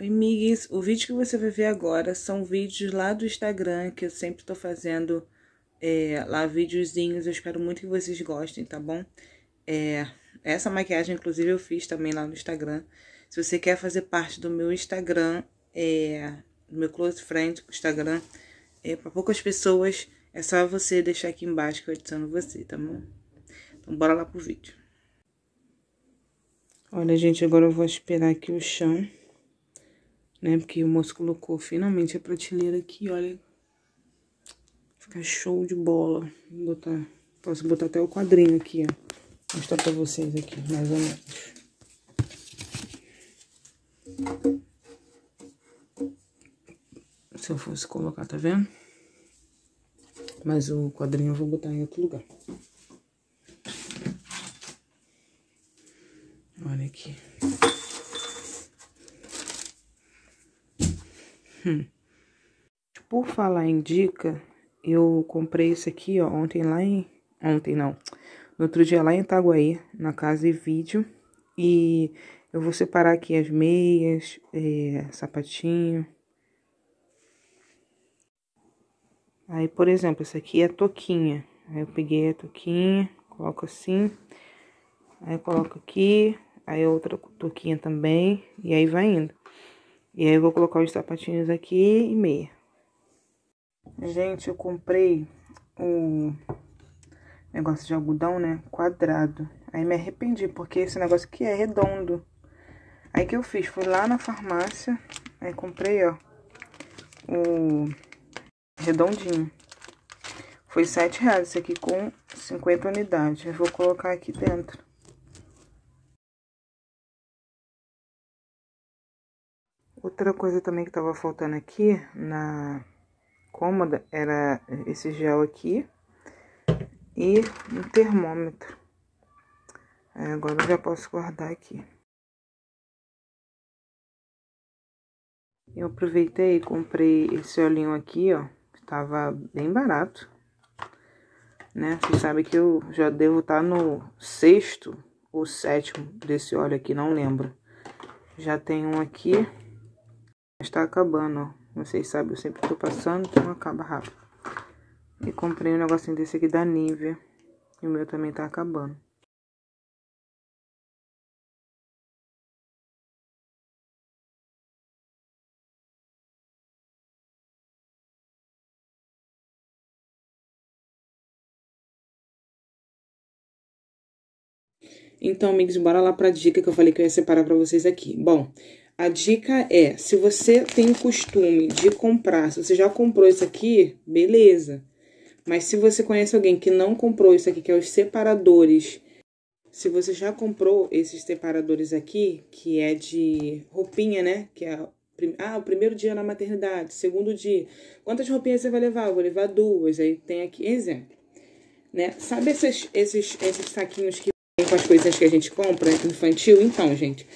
Oi, migues. O vídeo que você vai ver agora são vídeos lá do Instagram, que eu sempre tô fazendo é, lá videozinhos. Eu espero muito que vocês gostem, tá bom? É, essa maquiagem, inclusive, eu fiz também lá no Instagram. Se você quer fazer parte do meu Instagram, é, do meu close friend, Instagram, é, para poucas pessoas, é só você deixar aqui embaixo que eu adiciono você, tá bom? Então, bora lá pro vídeo. Olha, gente, agora eu vou esperar aqui o chão né? Porque o moço colocou finalmente a prateleira aqui, olha. Fica show de bola. Vou botar, posso botar até o quadrinho aqui, ó. Mostrar pra vocês aqui, mais ou menos. Se eu fosse colocar, tá vendo? Mas o quadrinho eu vou botar em outro lugar. Olha aqui. Hum. Por falar em dica, eu comprei isso aqui, ó, ontem lá em... Ontem não. No outro dia lá em Itaguaí, na casa e vídeo. E eu vou separar aqui as meias, é, sapatinho. Aí, por exemplo, essa aqui é toquinha. Aí eu peguei a toquinha, coloco assim. Aí coloco aqui, aí outra toquinha também, e aí vai indo. E aí eu vou colocar os sapatinhos aqui e meia. Gente, eu comprei o negócio de algodão, né? Quadrado. Aí me arrependi, porque esse negócio aqui é redondo. Aí que eu fiz? Fui lá na farmácia, aí comprei, ó, o redondinho. Foi sete reais esse aqui com 50 unidades. Eu vou colocar aqui dentro. Outra coisa também que tava faltando aqui na cômoda era esse gel aqui e um termômetro. Agora eu já posso guardar aqui. Eu aproveitei e comprei esse olhinho aqui, ó, tava bem barato. Né? Vocês sabem que eu já devo estar tá no sexto ou sétimo desse óleo aqui, não lembro. Já tem um aqui Está acabando, ó. Vocês sabem, eu sempre tô passando, então acaba rápido. E comprei um negocinho desse aqui da Nivea. E o meu também tá acabando. Então, amigos, bora lá pra dica que eu falei que eu ia separar pra vocês aqui. Bom, a dica é, se você tem o costume de comprar, se você já comprou isso aqui, beleza. Mas se você conhece alguém que não comprou isso aqui, que é os separadores, se você já comprou esses separadores aqui, que é de roupinha, né? Que é ah, o primeiro dia na maternidade, segundo dia. Quantas roupinhas você vai levar? Eu vou levar duas. Aí tem aqui, exemplo. Né? Sabe esses, esses, esses saquinhos que vem com as coisas que a gente compra infantil? Então, gente,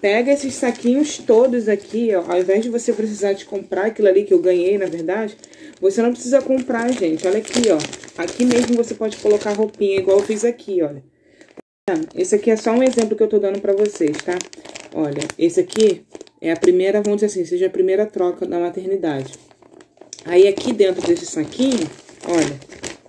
Pega esses saquinhos todos aqui, ó. Ao invés de você precisar de comprar aquilo ali que eu ganhei, na verdade, você não precisa comprar, gente. Olha aqui, ó. Aqui mesmo você pode colocar roupinha, igual eu fiz aqui, olha. Esse aqui é só um exemplo que eu tô dando pra vocês, tá? Olha, esse aqui é a primeira, vamos dizer assim, seja a primeira troca da maternidade. Aí aqui dentro desse saquinho, olha,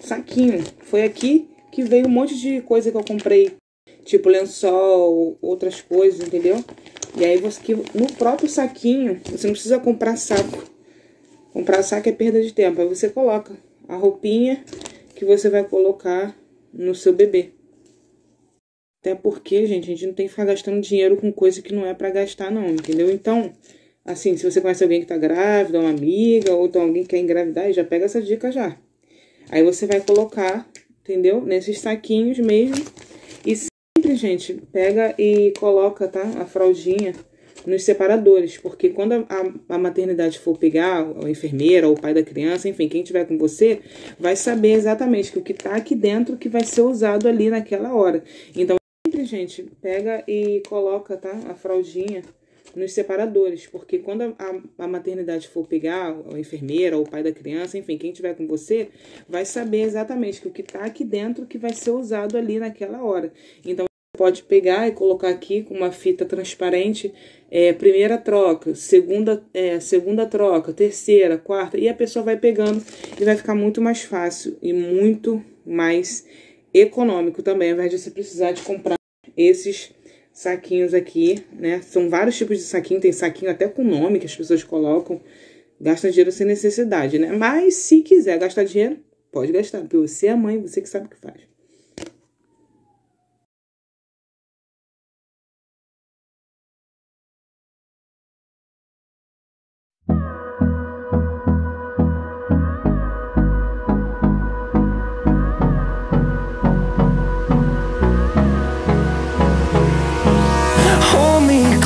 saquinho. Foi aqui que veio um monte de coisa que eu comprei tipo lençol, outras coisas, entendeu? E aí você que no próprio saquinho, você não precisa comprar saco. Comprar saco é perda de tempo. Aí você coloca a roupinha que você vai colocar no seu bebê. Até porque, gente, a gente não tem que ficar gastando dinheiro com coisa que não é para gastar, não, entendeu? Então, assim, se você conhece alguém que tá grávida, uma amiga, ou então alguém que quer engravidar, já pega essa dica já. Aí você vai colocar, entendeu? Nesses saquinhos mesmo. E gente, pega e coloca, tá? A fraldinha nos separadores, porque quando a, a, maternidade for pegar, a enfermeira ou o pai da criança, enfim, quem tiver com você, vai saber exatamente que o que tá aqui dentro que vai ser usado ali naquela hora. Então, sempre, gente, pega e coloca, tá? A fraldinha nos separadores, porque quando a, a, maternidade for pegar, a enfermeira ou o pai da criança, enfim, quem tiver com você, vai saber exatamente que o que tá aqui dentro que vai ser usado ali naquela hora. Então, pode pegar e colocar aqui com uma fita transparente, é, primeira troca, segunda, é, segunda troca, terceira, quarta, e a pessoa vai pegando e vai ficar muito mais fácil e muito mais econômico também, ao invés de você precisar de comprar esses saquinhos aqui, né? São vários tipos de saquinho, tem saquinho até com nome que as pessoas colocam. Gasta dinheiro sem necessidade, né? Mas se quiser gastar dinheiro, pode gastar, porque você é a mãe, você que sabe o que faz.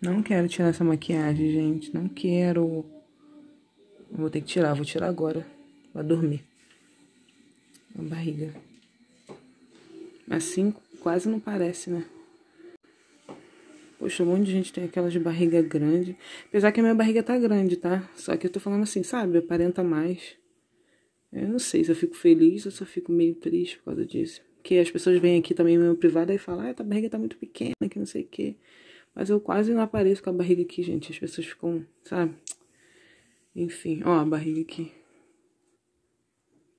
Não quero tirar essa maquiagem, gente. Não quero. Vou ter que tirar, vou tirar agora. Pra dormir. A barriga. Assim quase não parece, né? Poxa, um monte de gente tem aquelas de barriga grande. Apesar que a minha barriga tá grande, tá? Só que eu tô falando assim, sabe? Aparenta mais. Eu não sei se eu fico feliz ou se eu fico meio triste por causa disso. Porque as pessoas vêm aqui também no meu privado e falam, ah, tua barriga tá muito pequena, que não sei o quê. Mas eu quase não apareço com a barriga aqui, gente. As pessoas ficam, sabe? Enfim, ó a barriga aqui.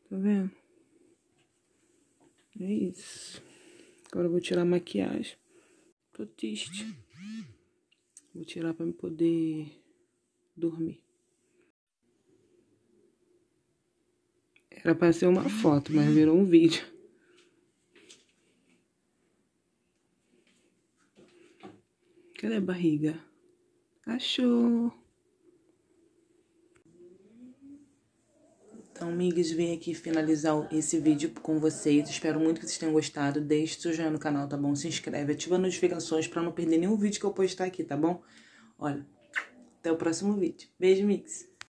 Tá vendo? É isso. Agora eu vou tirar a maquiagem. Tô triste. Vou tirar pra me poder dormir. Era pra ser uma foto, mas virou um vídeo. Cadê a barriga? Achou! Então, amigas, vim aqui finalizar esse vídeo com vocês. Espero muito que vocês tenham gostado. Deixe seu joinha no canal, tá bom? Se inscreve, ativa as notificações pra não perder nenhum vídeo que eu postar aqui, tá bom? Olha, até o próximo vídeo. Beijo, Mix!